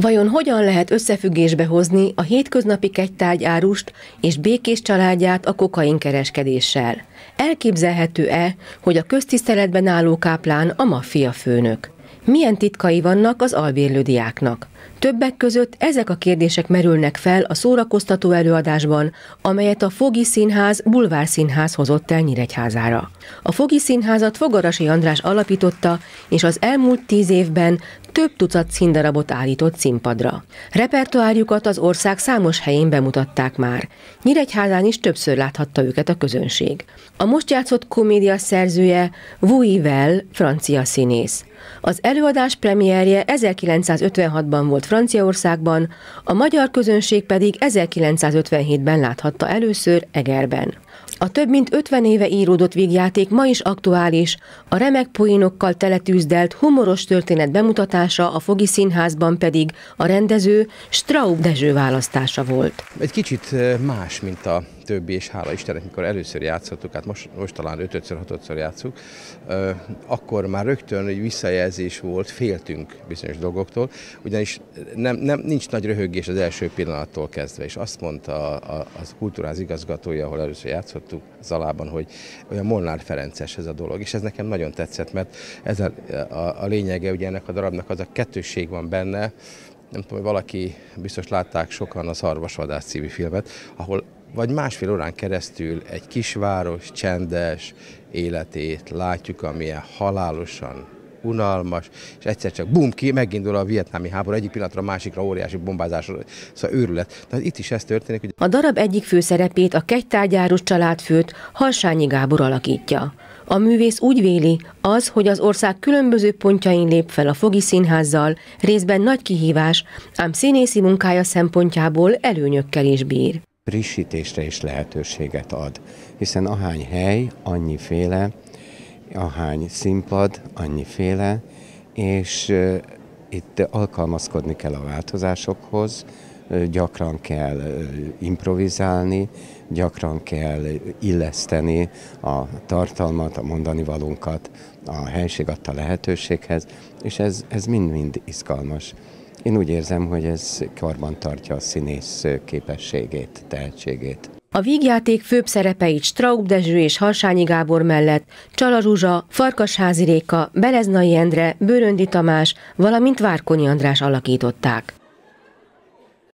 Vajon hogyan lehet összefüggésbe hozni a hétköznapi kegytárgyárust és békés családját a kokainkereskedéssel? Elképzelhető-e, hogy a köztiszteletben álló káplán a maffia főnök? Milyen titkai vannak az albérlő diáknak? Többek között ezek a kérdések merülnek fel a szórakoztató előadásban, amelyet a Fogi Színház Bulvár Színház hozott el Nyíregyházára. A Fogi Színházat Fogarasi András alapította, és az elmúlt tíz évben több tucat színdarabot állított színpadra. Repertoárjukat az ország számos helyén bemutatták már. Nyíregyházán is többször láthatta őket a közönség. A most játszott komédia szerzője Vui Well, francia színész. Az előadás premierje 1956-ban volt Franciaországban, a magyar közönség pedig 1957-ben láthatta először Egerben. A több mint 50 éve íródott vígjáték ma is aktuális, a remek poénokkal teletűzdelt humoros történet bemutatása a Fogi Színházban pedig a rendező Straub Dezső választása volt. Egy kicsit más, mint a többi, és hála Istennek, mikor először játszottuk, hát most, most talán 5 6 játszunk, akkor már rögtön egy visszajelzés volt, féltünk bizonyos dolgoktól, ugyanis nem, nem, nincs nagy röhögés az első pillanattól kezdve, és azt mondta a, a, a kultúráz igazgatója, ahol először játszottuk, Zalában, hogy olyan Molnár Ferences ez a dolog, és ez nekem nagyon tetszett, mert ez a, a, a lényege ugye ennek a darabnak az a kettősség van benne, nem tudom, hogy valaki, biztos látták sokan a Szarvasvadász című filmet, ahol vagy másfél órán keresztül egy kisváros csendes életét látjuk, amilyen halálosan unalmas, és egyszer csak bum, ki, megindul a vietnámi háború, egyik pillanatra a másikra óriási bombázás, szóval őrület. De itt is ez történik. Hogy... A darab egyik főszerepét a kegytárgyárus családfőt Halsányi Gábor alakítja. A művész úgy véli, az, hogy az ország különböző pontjain lép fel a Fogi Színházzal, részben nagy kihívás, ám színészi munkája szempontjából előnyökkel is bír. Frissítésre is lehetőséget ad, hiszen ahány hely, annyiféle, ahány színpad, annyiféle, és itt alkalmazkodni kell a változásokhoz, gyakran kell improvizálni, gyakran kell illeszteni a tartalmat, a mondani valunkat a helység adta lehetőséghez, és ez, ez mind-mind izgalmas. Én úgy érzem, hogy ez karban tartja a színész képességét, tehetségét. A vígjáték főbb szerepeit Straub Dezső és Harsányi Gábor mellett Csala Zsuzsa, Farkasházi Réka, Beleznai Endre, Bőröndi Tamás, valamint Várkonyi András alakították.